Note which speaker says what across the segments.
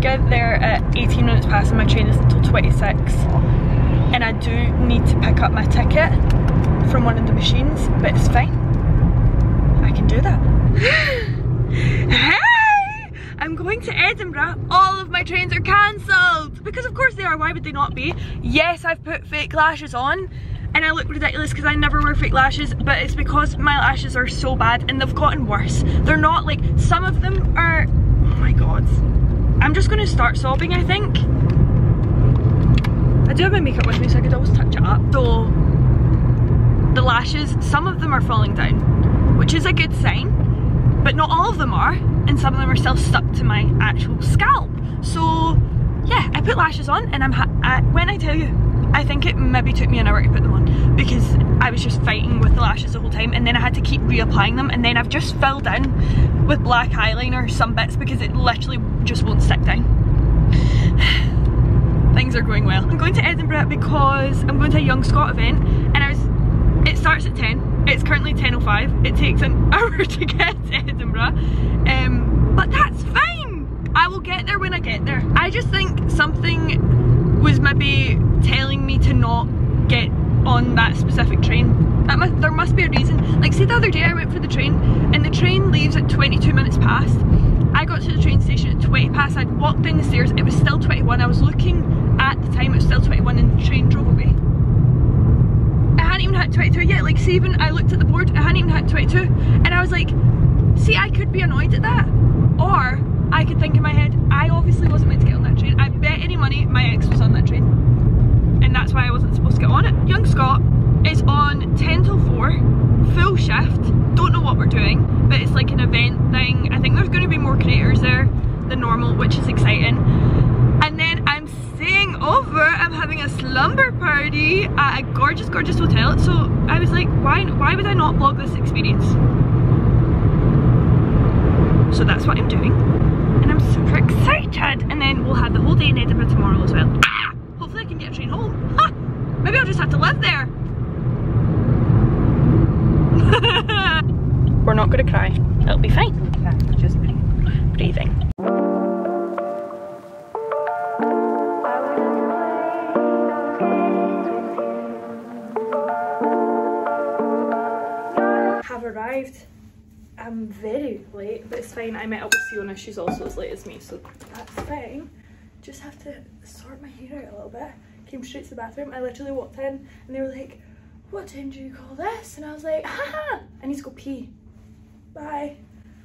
Speaker 1: get there at 18 minutes past and my train is until 26 and I do need to pick up my ticket from one of the machines but it's fine. I can do that. Hey! I'm going to Edinburgh. All of my trains are cancelled. Because of course they are. Why would they not be? Yes I've put fake lashes on and I look ridiculous because I never wear fake lashes but it's because my lashes are so bad and they've gotten worse. They're not like some of them are oh my god I'm just to start sobbing I think. I do have my makeup with me so I could always touch it up. So the lashes some of them are falling down which is a good sign but not all of them are and some of them are still stuck to my actual scalp. So yeah I put lashes on and I'm I, when I tell you I think it maybe took me an hour to put them on because I was just fighting with the lashes the whole time and then I had to keep reapplying them and then I've just filled in with black eyeliner some bits because it literally just won't stick down. Things are going well. I'm going to Edinburgh because I'm going to a Young Scot event and I was, it starts at 10, it's currently 10.05, it takes an hour to get to Edinburgh um, but that's fine! I will get there when I get there. I just think something was maybe telling me to not get on that specific train. That there must be a reason. Like say the other day I went for the train and the train leaves at 22 minutes past. I got to the train station at 20 past, I'd walked down the stairs, it was still 21. I was looking at the time, it was still 21 and the train drove away. I hadn't even had 22 yet, like see even I looked at the board, I hadn't even had 22 and I was like, see I could be annoyed at that or I could think in my head, I obviously wasn't meant to get on that train. I bet any money my ex was on that train. And that's why I wasn't supposed to get on it. Young Scot is on 10 till 4, full shift. Don't know what we're doing, but it's like an event thing. I think there's going to be more creators there than normal, which is exciting. And then I'm staying over, I'm having a slumber party at a gorgeous, gorgeous hotel. So I was like, why, why would I not vlog this experience? So that's what I'm doing and I'm super excited. And then we'll have the whole day in Edinburgh tomorrow as well. Ah! Hopefully I can get a train home. Ha! Maybe I'll just have to live there. We're not gonna cry. It'll be fine. Okay, just breathing. Have arrived. I'm very late, but it's fine. I met up with Fiona. She's also as late as me, so that's fine. Just have to sort my hair out a little bit. Came straight to the bathroom. I literally walked in and they were like, what time do you call this? And I was like, haha, I need to go pee. Bye.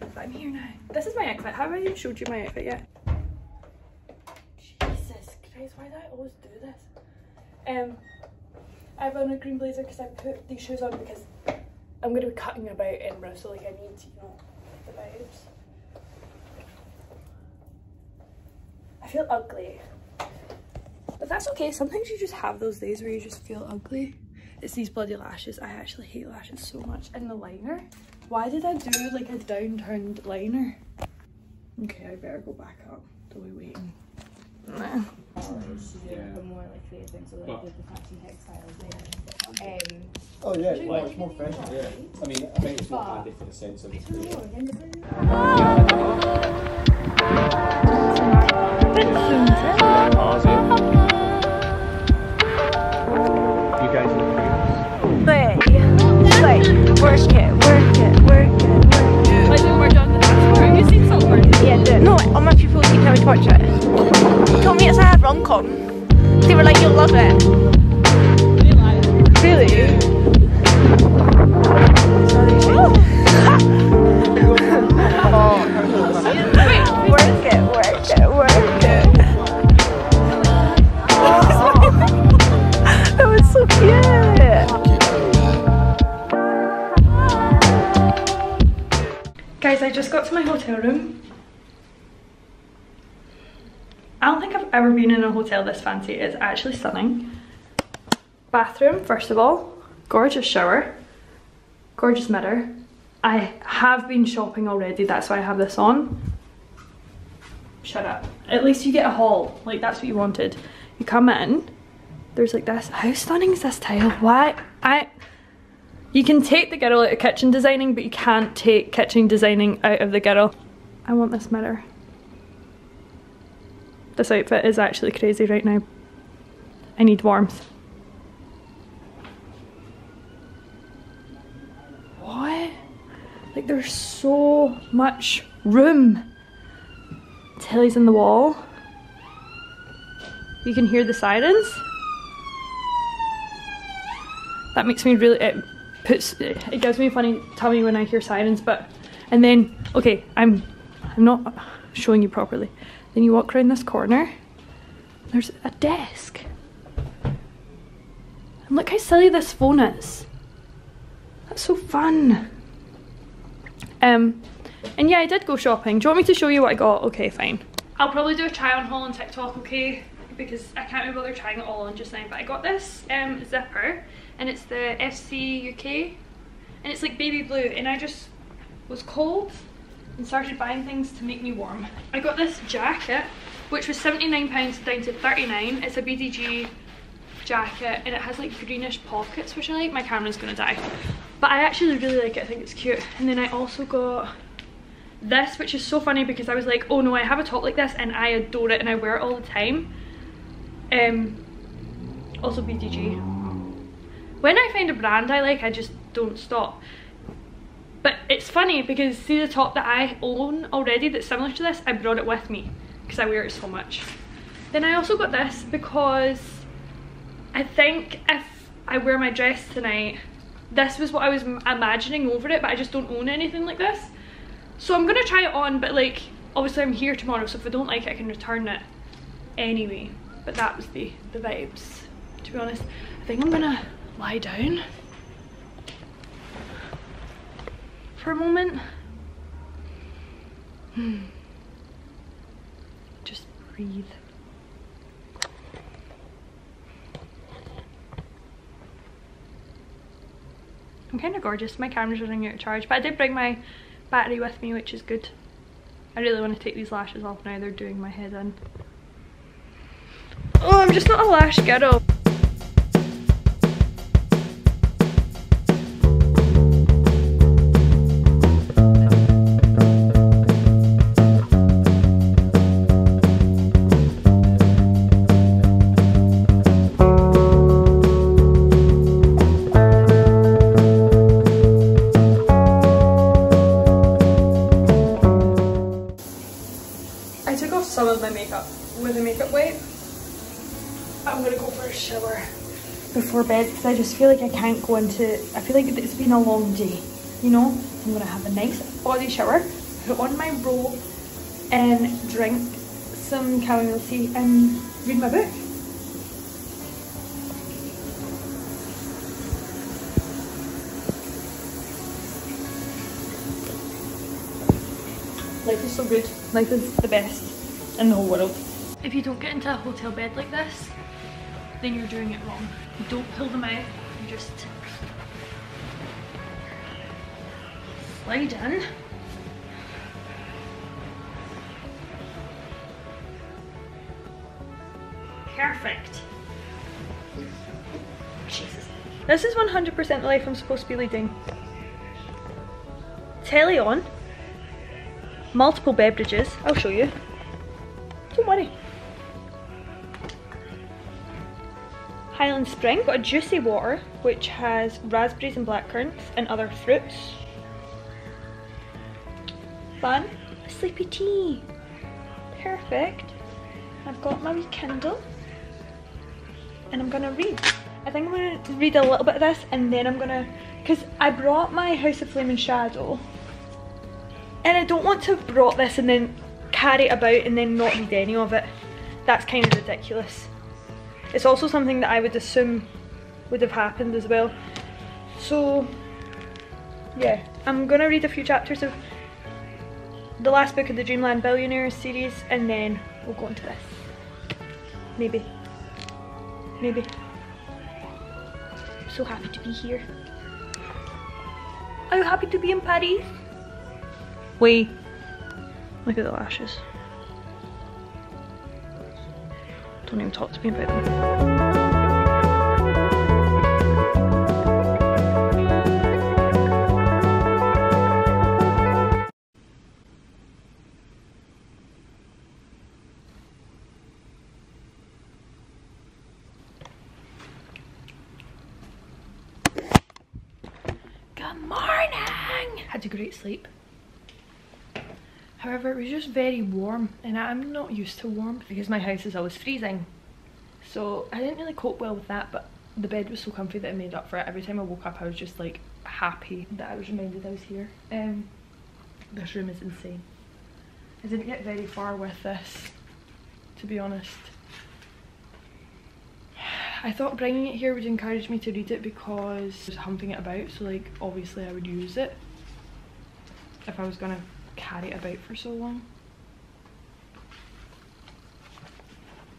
Speaker 1: But I'm here now. This is my outfit. Have I even showed you my outfit yet? Jesus Christ, why do I always do this? Um, I have on a green blazer because I put these shoes on because I'm going to be cutting about Edinburgh, so like I need to, you know, the vibes. I feel ugly. But that's okay. Sometimes you just have those days where you just feel ugly. It's these bloody lashes. I actually hate lashes so much. And the liner. Why did I do like a downturned liner? Okay, I better go back up. Do we wait? Nah.
Speaker 2: the more like creative things, so like with the fancy textiles there. Um,
Speaker 3: Oh yeah, like it's more fresh. Yeah, I mean, I think it's more handy for the sense of.
Speaker 4: Work it, work it, work it, work it.
Speaker 1: Like when we're done the passport, have you seen Saltburn?
Speaker 4: Yeah, do it. No, all my people keep telling me to watch it. Told me it's a rom-com. They were like, you'll love it. Really? Work
Speaker 1: hotel this fancy. It's actually stunning. Bathroom, first of all. Gorgeous shower. Gorgeous mirror. I have been shopping already, that's why I have this on. Shut up. At least you get a haul. Like, that's what you wanted. You come in, there's like this. How stunning is this tile? Why? I... You can take the girl out of kitchen designing, but you can't take kitchen designing out of the girl. I want this mirror. This outfit is actually crazy right now. I need warmth. What? Like there's so much room. Telly's in the wall. You can hear the sirens. That makes me really, it puts, it gives me a funny tummy when I hear sirens, but, and then, okay, I'm, I'm not showing you properly. Then you walk around this corner, there's a desk. And look how silly this phone is. That's so fun. Um, and yeah, I did go shopping. Do you want me to show you what I got? Okay, fine. I'll probably do a try on haul on TikTok, okay? Because I can't be bothered trying it all on just now. But I got this um, zipper and it's the FC UK and it's like baby blue and I just was cold and started buying things to make me warm. I got this jacket which was £79 down to 39 It's a BDG jacket and it has like greenish pockets which I like. My camera's gonna die. But I actually really like it, I think it's cute. And then I also got this which is so funny because I was like oh no I have a top like this and I adore it and I wear it all the time. Um, also BDG. When I find a brand I like I just don't stop. But it's funny because see the top that I own already that's similar to this, I brought it with me because I wear it so much. Then I also got this because I think if I wear my dress tonight, this was what I was imagining over it, but I just don't own anything like this. So I'm gonna try it on, but like, obviously I'm here tomorrow, so if I don't like it, I can return it anyway. But that was the, the vibes, to be honest. I think I'm gonna lie down for a moment. Hmm. Just breathe. I'm kind of gorgeous. My camera's running out of charge, but I did bring my battery with me, which is good. I really want to take these lashes off now. They're doing my head in. Oh, I'm just not a lash girl. Before bed because I just feel like I can't go into, I feel like it's been a long day, you know? I'm gonna have a nice body shower, put on my robe and drink some chamomile tea and read my book. Life is so good. Life is the best in the whole world. If you don't get into a hotel bed like this, then you're doing it wrong. You don't pull them out, you just slide in. Perfect. Jesus. This is 100% the life I'm supposed to be leading. Telly on. Multiple beverages. I'll show you. Don't worry. Highland Spring. Got a juicy water which has raspberries and blackcurrants and other fruits. Fun. A sleepy tea. Perfect. I've got my wee Kindle and I'm gonna read. I think I'm gonna read a little bit of this and then I'm gonna, because I brought my House of Flame and Shadow and I don't want to have brought this and then carry it about and then not read any of it. That's kind of ridiculous. It's also something that I would assume would have happened as well. So, yeah, I'm gonna read a few chapters of the last book of the Dreamland Billionaires series and then we'll go into this. Maybe. Maybe. I'm so happy to be here. Are you happy to be in Paris? Wait. Look at the lashes. Don't even talk to me about them. Good morning! Had a great sleep. Just very warm and I'm not used to warm because my house is always freezing. So I didn't really cope well with that, but the bed was so comfy that it made up for it. Every time I woke up, I was just like happy that I was reminded I was here. Um, this room is insane. I didn't get very far with this, to be honest. I thought bringing it here would encourage me to read it because I was humping it about so like obviously I would use it if I was gonna carry it about for so long.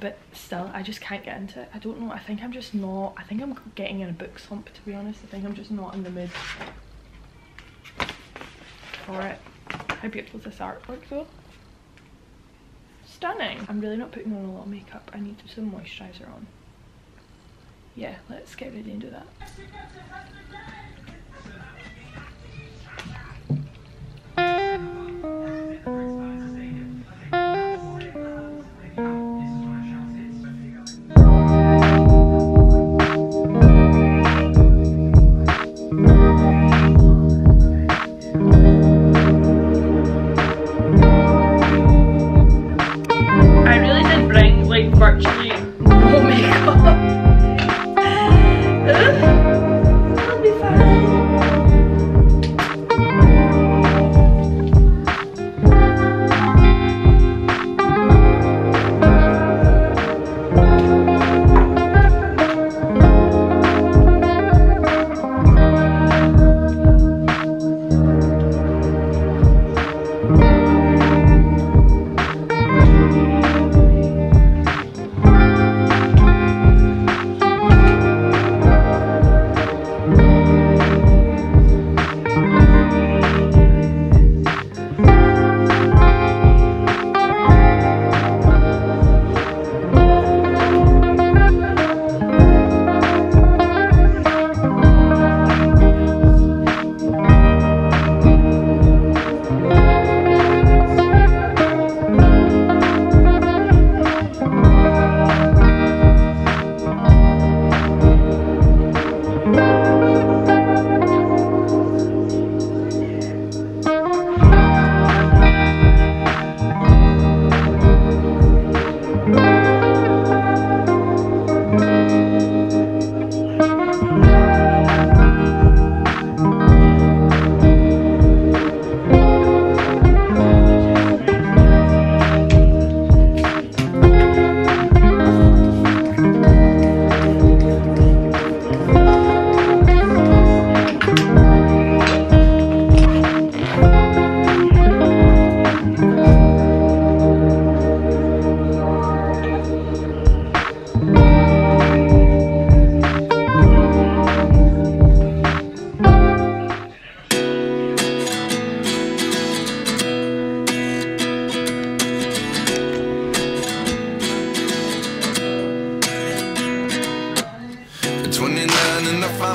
Speaker 1: But still, I just can't get into it. I don't know, I think I'm just not, I think I'm getting in a book slump to be honest. I think I'm just not in the mood for it. How beautiful is this artwork though? Stunning! I'm really not putting on a lot of makeup. I need some moisturiser on yeah, let's get ready and do that.